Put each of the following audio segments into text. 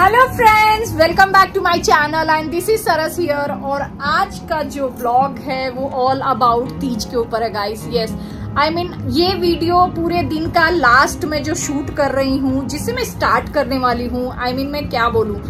Hello friends welcome back to my channel and this is Saras here और आज का जो ब्लॉग है, वो ऑल अबाउट तीज के ऊपर है गाइस यस आई मीन ये वीडियो पूरे दिन का लास्ट में जो शूट कर रही हूँ, जिसे मैं स्टार्ट करने वाली हूँ आई मीन मैं क्या बोलूँ?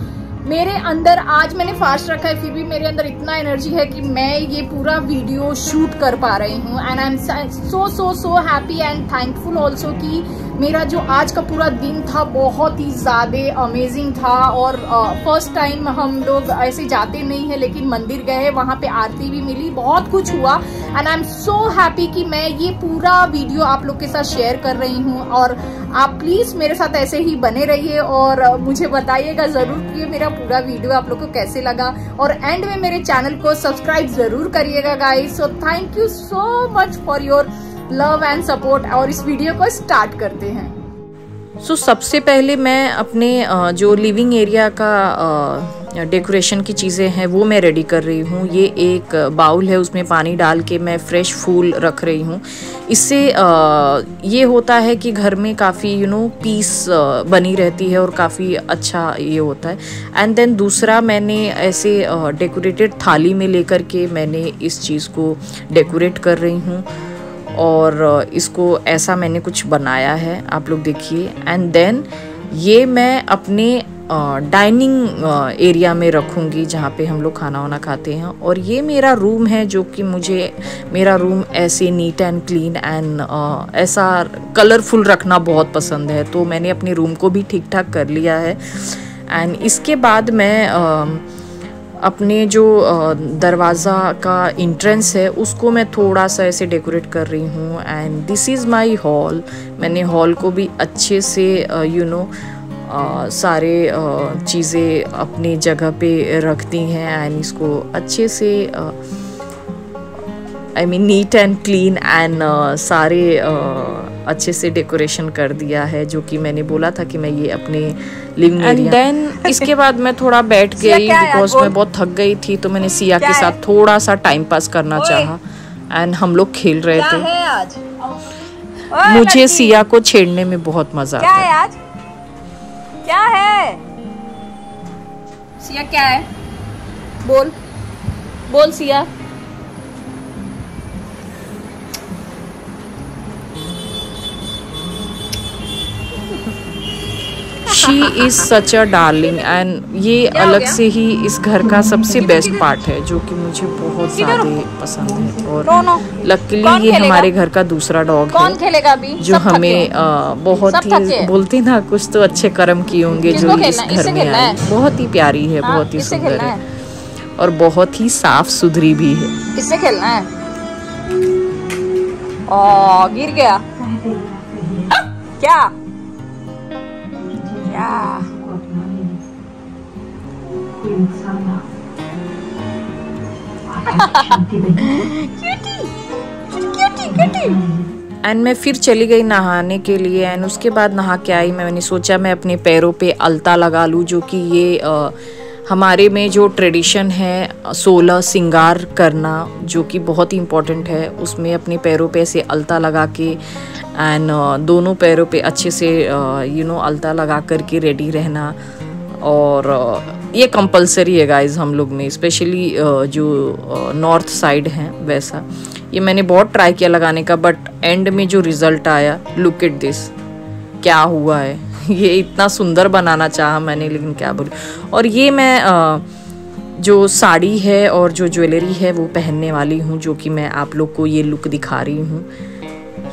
मेरे अंदर आज मैंने फास्ट रखा है, फिर भी मेरे अंदर इतना एनर्जी है कि मैं ये पूरा वीडियो शूट कर पा रही हूँ and I am so so so happy and thankful also कि मेरा जो आज का पूरा दिन था बहुत ही ज़्यादा अमेजिंग था और फ़र्स्ट टाइम हम लोग ऐसे जाते नहीं है, लेकिन मंदिर गए वहाँ पे आरती भी मिली, बहुत कुछ हुआ। And I am so happy कि मैं ये पूरा वीडियो आप लोग के साथ शेयर कर रही हूँ और आप प्लीज़ मेरे साथ ऐसे ही बने रहिए और मुझे बताइएगा ज़रूर कि मेरा पूरा वीडियो आप लोग को कैसे लगा। और एंड में मेरे चैनल को सब्सक्राइब ज़रूर करिएगा guys so thank you so much for your love and support और इस वीडियो को स्टार्ट करते हैं। सो so, सबसे पहले मैं अपने जो लिविंग एरिया का डेकोरेशन की चीज़ें हैं वो मैं रेडी कर रही हूँ। ये एक बाउल है उसमें पानी डाल के मैं फ्रेश फूल रख रही हूँ। इससे ये होता है कि घर में काफ़ी यू नो पीस बनी रहती है और काफ़ी अच्छा ये होता है। एंड देन दूसरा मैंने ऐसे डेकोरेटेड थाली में लेकर के मैंने इस चीज़ को डेकोरेट कर रही हूँ। और इसको ऐसा मैंने कुछ बनाया है आप लोग देखिए। एंड देन ये मैं अपने डाइनिंग एरिया में रखूँगी जहाँ पे हम लोग खाना वाना खाते हैं। और ये मेरा रूम है जो कि मुझे मेरा रूम ऐसे नीट एंड क्लीन एंड ऐसा कलरफुल रखना बहुत पसंद है। तो मैंने अपने रूम को भी ठीक ठाक कर लिया है। एंड इसके बाद मैं uh, अपने जो दरवाज़ा का इंट्रेंस है उसको मैं थोड़ा सा ऐसे डेकोरेट कर रही हूँ and this is my hall मैंने हॉल को भी अच्छे से यू नो सारे चीज़ें अपनी जगह पे रखती हैं एंड इसको अच्छे से I mean neat and clean and सारे uh, अच्छे से डेकोरेशन कर दिया है जो कि मैंने बोला था कि मैं ये अपने लिविंग एरिया देन इसके बाद मैं थोड़ा बैठ गई बिकॉज़ मैं बहुत थक गई थी तो मैंने सिया के साथ थोड़ा सा टाइम पास करना चाहा। एंड हम लोग खेल रहे थे। मुझे सिया को छेड़ने में बहुत मज़ा आता है। आज? क्या है? सिया क्या है? बोल। बोल Siya. She is such a darling and ये अलग से ही इस घर का सबसे बेस्ट पार्ट है जो कि मुझे बहुत ज़्यादा पसंद है और लकीली ये हमारे घर का दूसरा डॉग है जो हमें बहुत ही बोलते ना कुछ तो अच्छे कर्म किए होंगे जो इस घर में आए। बहुत ही प्यारी है हाँ, बहुत ही सुंदर है। और बहुत ही साफ़ सुथरी भी है। किससे खेलना है? ओ गिर गया। क्या? एंड मैं फिर चली गई नहाने के लिए एंड उसके बाद नहा के आई। मैंने सोचा मैं अपने पैरों पे अलता लगा लूँ जो कि ये आ, हमारे में जो ट्रेडिशन है सोलह सिंगार करना जो कि बहुत ही इम्पोर्टेंट है उसमें अपने पैरों पे ऐसे अलता लगा के एंड uh, दोनों पैरों पे अच्छे से यू नो अलता लगा कर के रेडी रहना और uh, ये कंपलसरी है गाइज़ हम लोग में स्पेशली uh, जो नॉर्थ साइड हैं वैसा। ये मैंने बहुत ट्राई किया लगाने का बट एंड में जो रिज़ल्ट आया लुक इट दिस क्या हुआ है? ये इतना सुंदर बनाना चाहा मैंने लेकिन क्या बोलूँ। और ये मैं uh, जो साड़ी है और जो ज्वेलरी है वो पहनने वाली हूँ जो कि मैं आप लोग को ये लुक दिखा रही हूँ।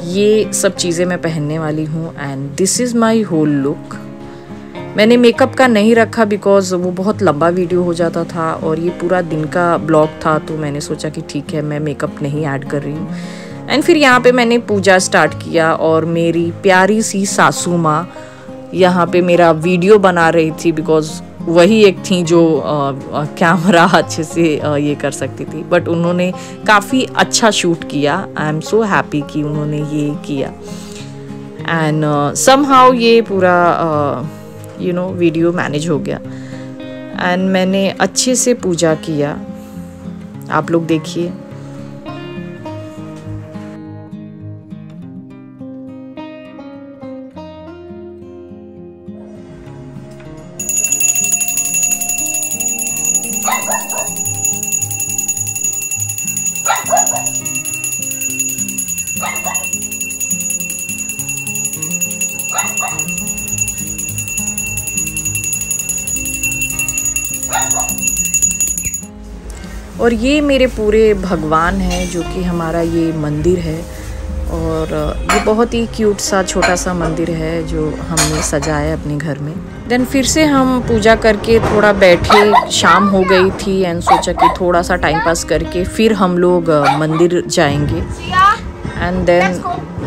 ये सब चीज़ें मैं पहनने वाली हूँ and this is my whole look मैंने मेकअप का नहीं रखा बिकॉज़ वो बहुत लंबा वीडियो हो जाता था और ये पूरा दिन का ब्लॉग था तो मैंने सोचा कि ठीक है, मैं मेकअप नहीं ऐड कर रही हूँ। एंड फिर यहाँ पे मैंने पूजा स्टार्ट किया और मेरी प्यारी सी सासू माँ यहाँ पे मेरा वीडियो बना रही थी बिकॉज़ वही एक थी जो कैमरा अच्छे से आ, ये कर सकती थी। बट उन्होंने काफ़ी अच्छा शूट किया। आई एम सो हैप्पी कि उन्होंने ये किया। एंड सम हाउ ये पूरा यू नो वीडियो मैनेज हो गया। एंड मैंने अच्छे से पूजा किया। आप लोग देखिए। मेरे पूरे भगवान हैं, जो कि हमारा ये मंदिर है। और ये बहुत ही क्यूट सा, छोटा सा मंदिर है, जो हमने सजाया अपने घर में। देन फिर से हम पूजा करके थोड़ा बैठे, शाम हो गई थी एंड सोचा कि थोड़ा सा टाइम पास करके फिर हम लोग मंदिर जाएँगे। एंड देन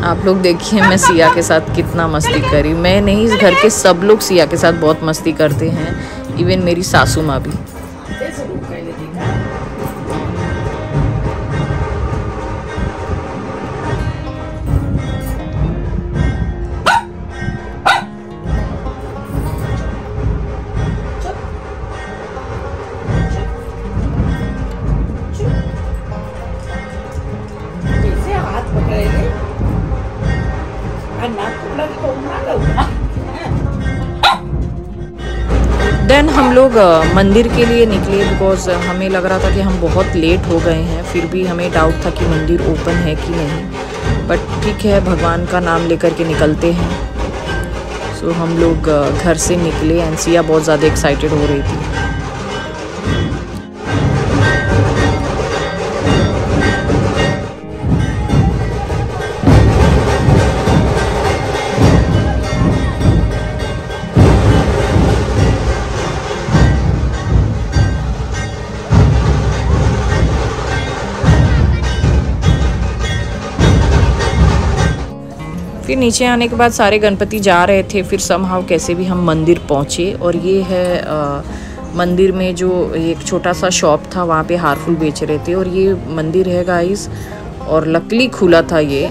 आप लोग देखिए मैं सिया के साथ कितना मस्ती करी। मैं नहीं, इस घर के सब लोग सिया के साथ बहुत मस्ती करते हैं इवन मेरी सासू माँ भी। लोग मंदिर के लिए निकले बिकॉज़ हमें लग रहा था कि हम बहुत लेट हो गए हैं फिर भी हमें डाउट था कि मंदिर ओपन है कि नहीं। बट ठीक है भगवान का नाम लेकर के निकलते हैं। सो so, हम लोग घर से निकले एंड सिया बहुत ज़्यादा एक्साइटेड हो रही थी। फिर नीचे आने के बाद सारे गणपति जा रहे थे फिर समहाव कैसे भी हम मंदिर पहुँचे और ये है आ, मंदिर में जो एक छोटा सा शॉप था वहाँ पे हार फूल बेच रहे थे और ये मंदिर है गाइस और लकली खुला था ये।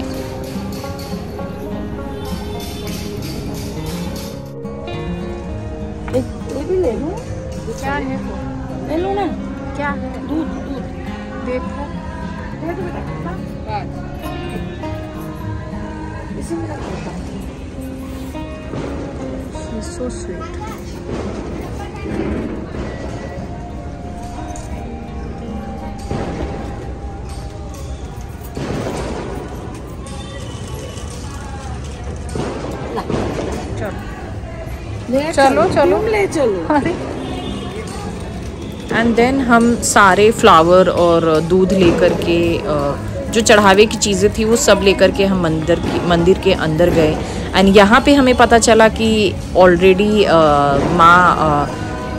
क्या है? ले लो ना क्या दूध दूध देखो चलो। चलो ले चलो। अरे। एंड देन हम सारे फ्लावर और दूध लेकर के जो चढ़ावे की चीज़ें थी, वो सब लेकर के हम मंदिर मंदिर के अंदर गए। एंड यहाँ पे हमें पता चला कि ऑलरेडी माँ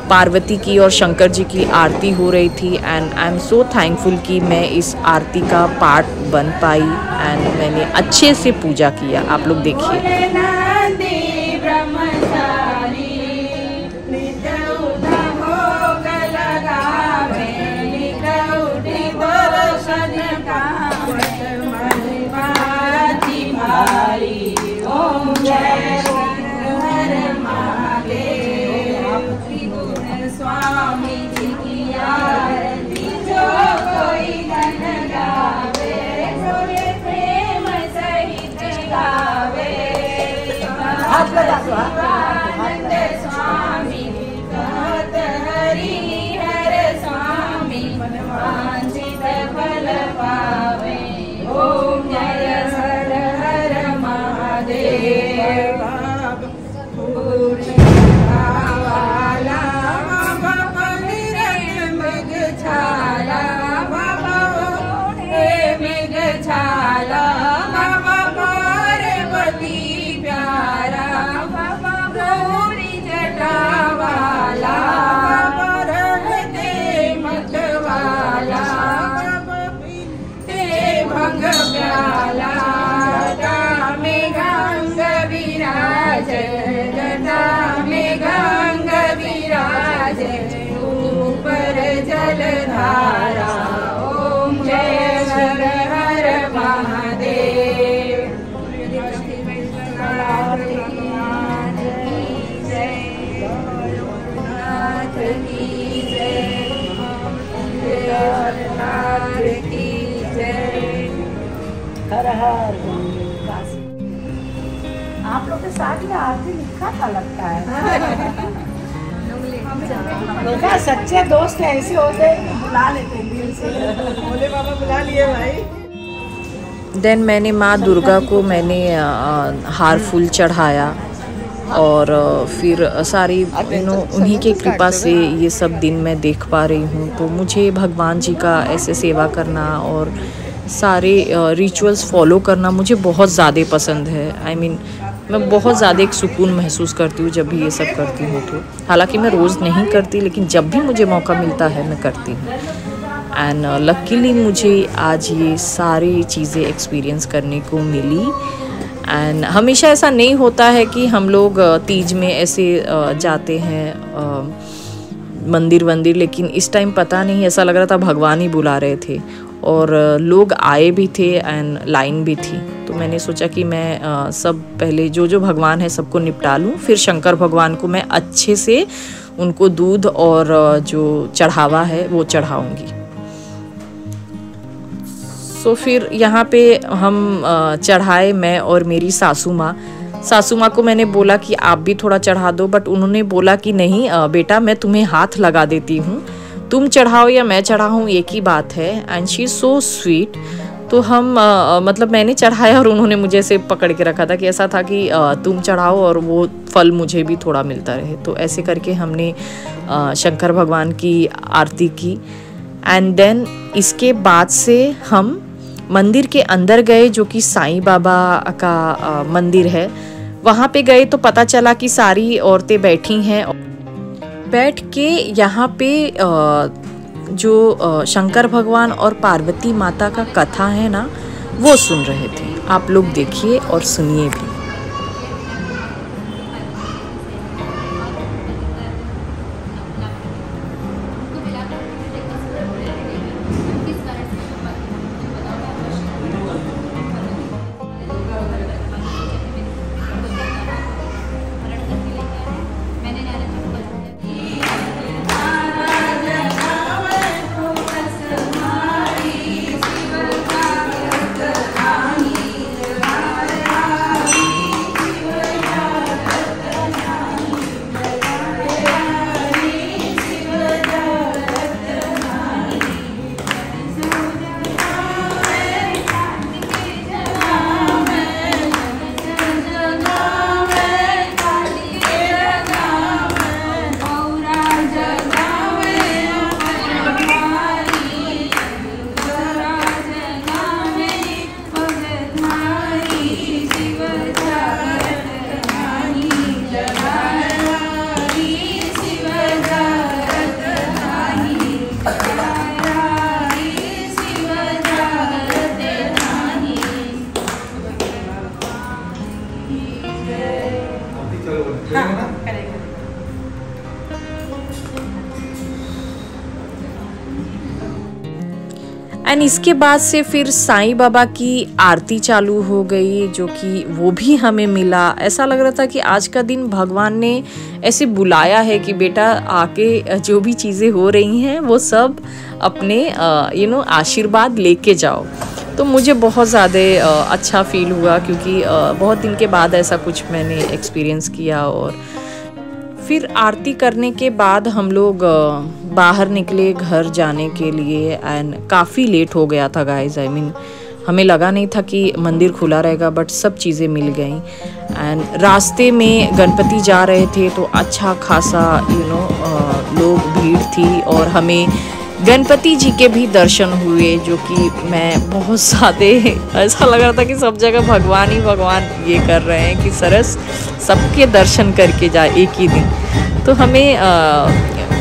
पार्वती की और शंकर जी की आरती हो रही थी। And I am so thankful कि मैं इस आरती का पार्ट बन पाई। एंड मैंने अच्छे से पूजा किया। आप लोग देखिए। आप था लगता है। देखा सच्चे दोस्त ऐसे होते बुला लेते दिल से। बोले बाबा बुला लिए भाई। देन मैंने माँ दुर्गा को मैंने हार फूल चढ़ाया और फिर सारी यू नो उन्हीं के कृपा से ये सब दिन मैं देख पा रही हूँ। तो मुझे भगवान जी का ऐसे सेवा करना और सारे रिचुअल्स फॉलो करना मुझे बहुत ज़्यादा पसंद है। आई I मीन mean, मैं बहुत ज़्यादा एक सुकून महसूस करती हूँ जब भी ये सब करती हूँ तो। हालाँकि मैं रोज़ नहीं करती, लेकिन जब भी मुझे मौका मिलता है, मैं करती हूँ। एंड लकीली मुझे आज ये सारी चीज़ें एक्सपीरियंस करने को मिली। एंड हमेशा ऐसा नहीं होता है कि हम लोग तीज में ऐसे जाते हैं मंदिर वंदिर, लेकिन इस टाइम पता नहीं, ऐसा लग रहा था भगवान ही बुला रहे थे। और लोग आए भी थे एंड लाइन भी थी। तो मैंने सोचा कि मैं सब पहले जो जो भगवान है सबको निपटा लूँ, फिर शंकर भगवान को मैं अच्छे से उनको दूध और जो चढ़ावा है वो चढ़ाऊँगी। सो फिर यहाँ पे हम चढ़ाए मैं और मेरी सासू माँ। सासू माँ को मैंने बोला कि आप भी थोड़ा चढ़ा दो बट उन्होंने बोला कि नहीं बेटा मैं तुम्हें हाथ लगा देती हूँ। तुम चढ़ाओ या मैं चढ़ाऊँ, एक ही बात है। एंड शी सो स्वीट तो हम आ, मतलब मैंने चढ़ाया और उन्होंने मुझे ऐसे पकड़ के रखा था कि ऐसा था कि आ, तुम चढ़ाओ और वो फल मुझे भी थोड़ा मिलता रहे। तो ऐसे करके हमने आ, शंकर भगवान की आरती की। एंड देन इसके बाद से हम मंदिर के अंदर गए जो कि साईं बाबा का आ, मंदिर है। वहाँ पे गए तो पता चला कि सारी औरतें बैठी हैं। बैठ के यहाँ पे जो शंकर भगवान और पार्वती माता का कथा है ना, वो सुन रहे थे। आप लोग देखिए और सुनिए भी। एंड इसके बाद से फिर साईं बाबा की आरती चालू हो गई, जो कि वो भी हमें मिला। ऐसा लग रहा था कि आज का दिन भगवान ने ऐसे बुलाया है कि बेटा आके जो भी चीज़ें हो रही हैं, वो सब अपने यू नो आशीर्वाद लेके जाओ। तो मुझे बहुत ज़्यादा अच्छा फील हुआ, क्योंकि बहुत दिन के बाद ऐसा कुछ मैंने एक्सपीरियंस किया और फिर आरती करने के बाद हम लोग बाहर निकले घर जाने के लिए एंड काफ़ी लेट हो गया था गाइज़ आई मीन हमें लगा नहीं था कि मंदिर खुला रहेगा बट सब चीज़ें मिल गई। एंड रास्ते में गणपति जा रहे थे तो अच्छा खासा यू you नो know, लोग भीड़ थी और हमें गणपति जी के भी दर्शन हुए जो कि मैं बहुत ज़्यादा ऐसा लग रहा था कि सब जगह भगवान ही भगवान ये कर रहे हैं कि सरस सबके दर्शन करके जाए एक ही दिन। तो हमें आ,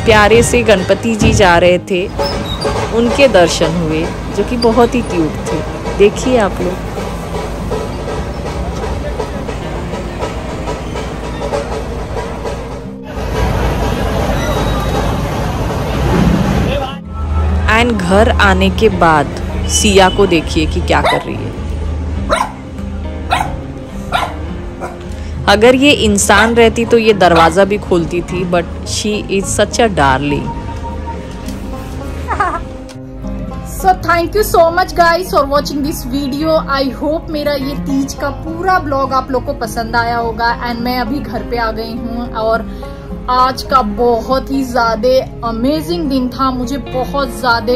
प्यारे से गणपति जी जा रहे थे उनके दर्शन हुए जो कि बहुत ही क्यूट थे। देखिए आप लोग। एंड घर आने के बाद सिया को देखिए कि क्या कर रही है। अगर ये इंसान रहती तो ये दरवाज़ा भी खोलती थी but she is such a darling so thank you so much guys for watching this video I hope मेरा ये तीज का पूरा ब्लॉग आप लोग को पसंद आया होगा एंड मैं अभी घर पे आ गई हूँ, और आज का बहुत ही ज़्यादा अमेजिंग दिन था। मुझे बहुत ज़्यादा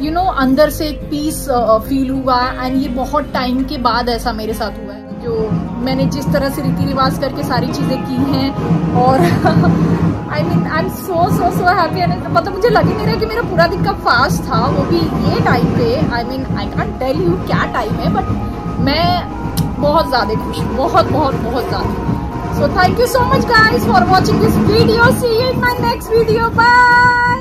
यू नो अंदर से एक पीस फील हुआ एंड ये बहुत टाइम के बाद ऐसा मेरे साथ हुआ है। जो मैंने जिस तरह से रीति रिवाज करके सारी चीज़ें की हैं और I mean I am so so so happy and मतलब मुझे लग ही नहीं रहा कि मेरा पूरा दिन का फास्ट था। वो भी ये टाइम पे। I mean I can't tell you क्या टाइम है बट मैं बहुत ज़्यादा खुश हूँ। बहुत बहुत बहुत ज़्यादा। So thank you so much guys for watching this video. See you in my next video. Bye.